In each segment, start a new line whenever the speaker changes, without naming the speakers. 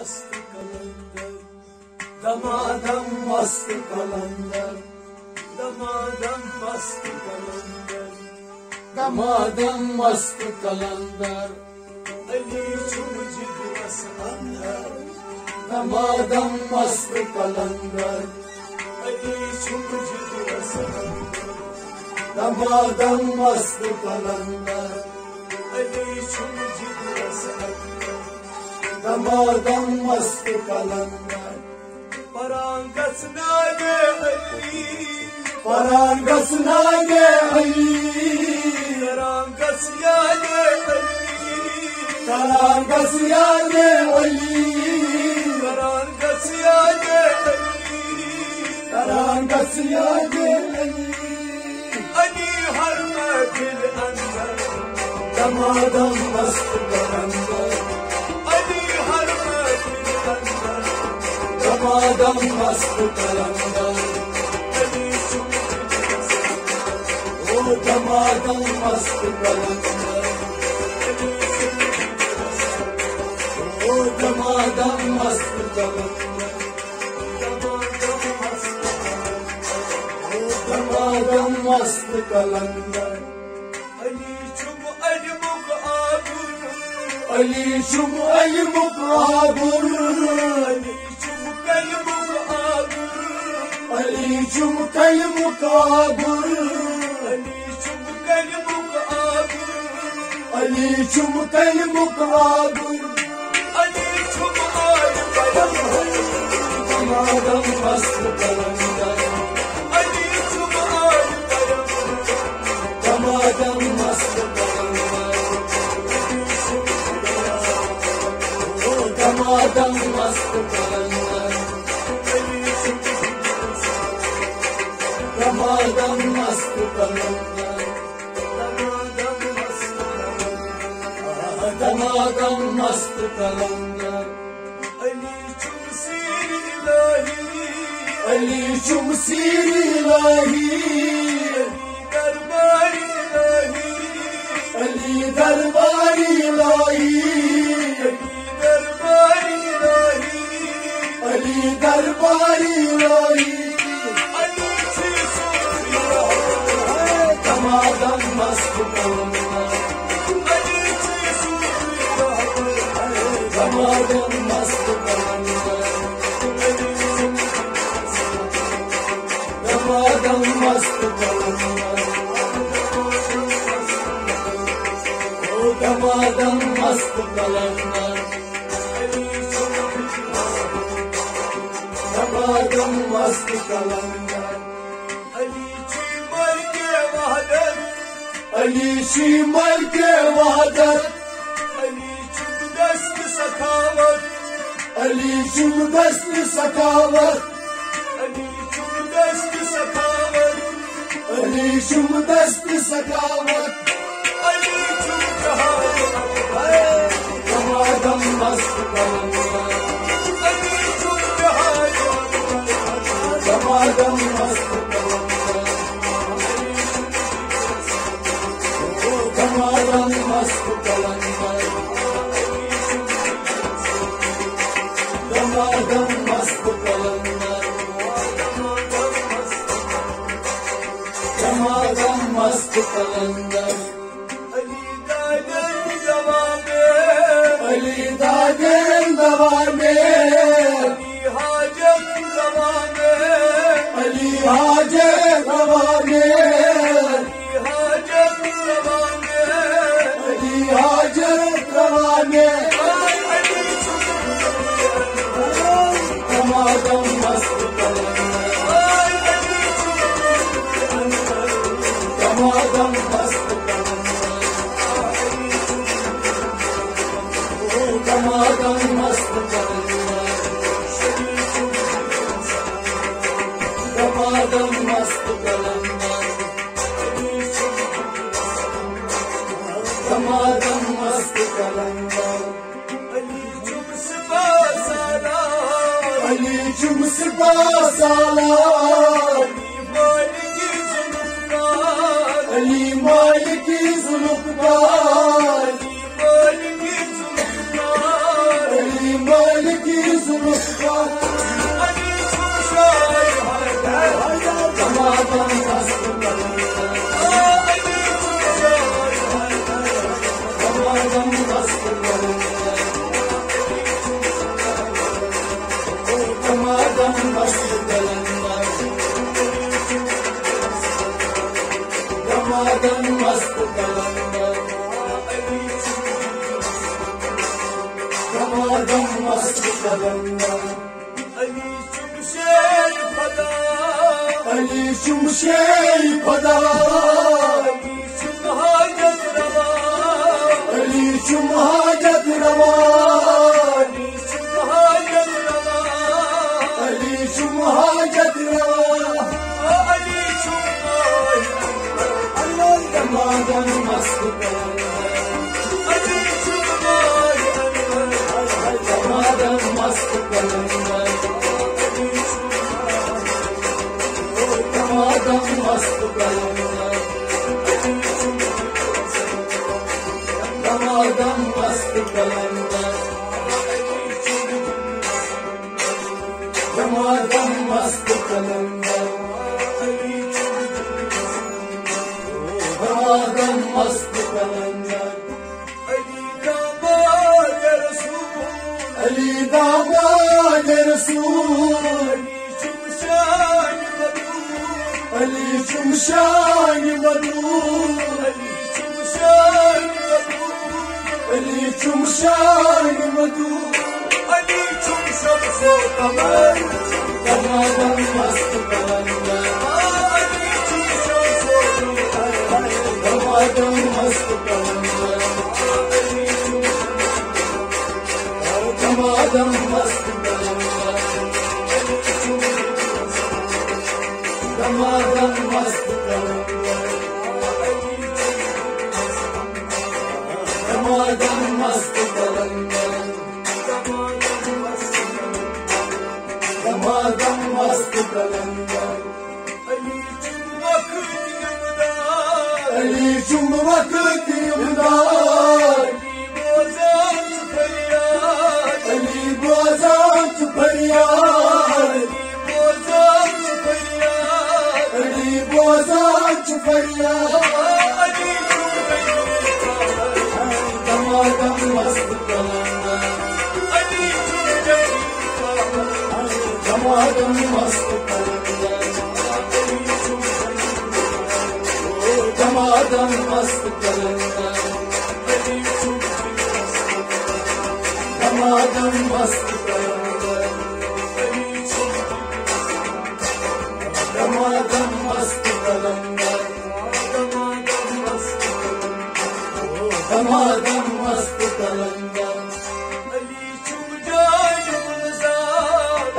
mastı kalanlar Damadan mastı kalanlar Damadan mastı kalanlar
Damadan mastı kalanlar
Ali çumucu biraz anlar
Damadan mastı kalanlar
Ali çumucu biraz anlar
Damadan mastı kalanlar
Ali çumucu biraz anlar
Damadan mastı kalanlar
Parangasına ge Ali
Parangasına geldi
Parangasya ge Ali
Karangasıya geldi
Parangasya ge Ali
Karangasıya geldi
Ali harma bil anlar.
Damadan mastı kalanlar Kalanlar
Ali çumucu
O damadan mastı kalanlar O damadan mastı kalanlar O damadan mastı kalanlar
Ali çum Ali mukabur
Ali mukabur
Ali mukabur
Ali şum kay mukabur
Ali çum kay mukabur
Ali şum kay mukabur
Ali
Damadan mastı kalanlar
Ali bayam
Damadan mastı kalanlar O damadan mastı Damadan mastı kalanlar
Ali çum sir ilahi
Ali şumsir ilahi
Ali derbar ilahi
Ali derbar ilahi
Ali derbar ilahi
Ali derbar ilahi
Ali çisun ilahi
O damadan mastı kalanlar Damadan mastı kalanlar
Ali çimal ke vahdet
Ali şimal ke vadet
Ali çum dest sakavat
Ali şum desti sakavat
Ali çum dest sakavat
Ali şum desti sakavat
Ali
da gel Yeah.
여 अली علی
شم حاجت روا علی شم حاجت خلاص الكلام ده. دمار دم أصل الكلام
ده. دمار دم
أصل الكلام ده.
علي دعوة يا
رسول. علي شمشان
مدور علي اليتم
شاي شعر اليتم
عليكم شمس وقمر
ترى دمس Ali
कलंग Ali चुबक
Damadan bastıklarından Damadan bastıklarından Damadan bastıklarından Damadan bastıklarından Damadan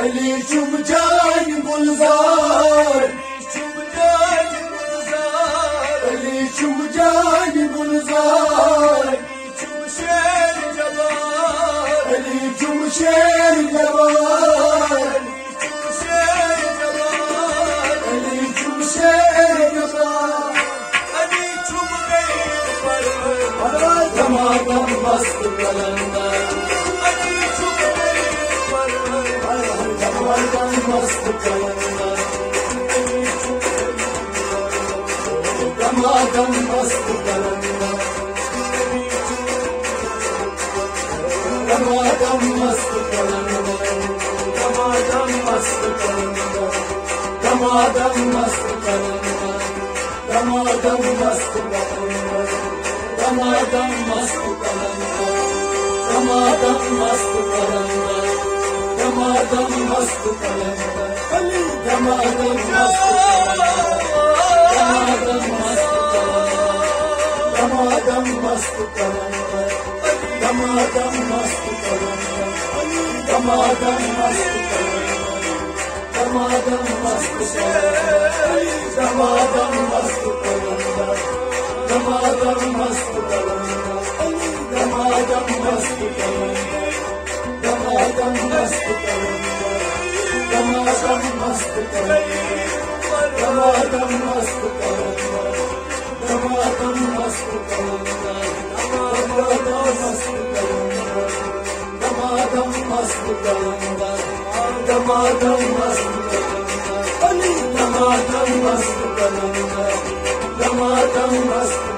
Ali Çumcan Gulzar
Ali Çumcan Gulzar
Ali Cumşer Cemal
Ali Cumşer Cemal
Ali Cumşer Cemal
Ali Cumşer
Cemal Ali Cumşer
Cemal Ali Cumşer
Cemal Damardan bastı
kayanlar Damardan bastı
kayanlar Damardan
bastı kayanlar Damardan bastı
kayanlar Damardan
bastı kayanlar Damardan bastı kayanlar Damardan bastı kayanlar Damardan bastı kayanlar damadım bastı kalemde Ali
damadım bastı Damadım
bastı Damadım bastı
kalemde Damadım bastı
kalemde Ali damadım
bastı Damadım bastı
Ali damadım bastı
Damadım bastı Ali damadım
bastı मस्त मस्त कमंद मस्त कनंद मस्त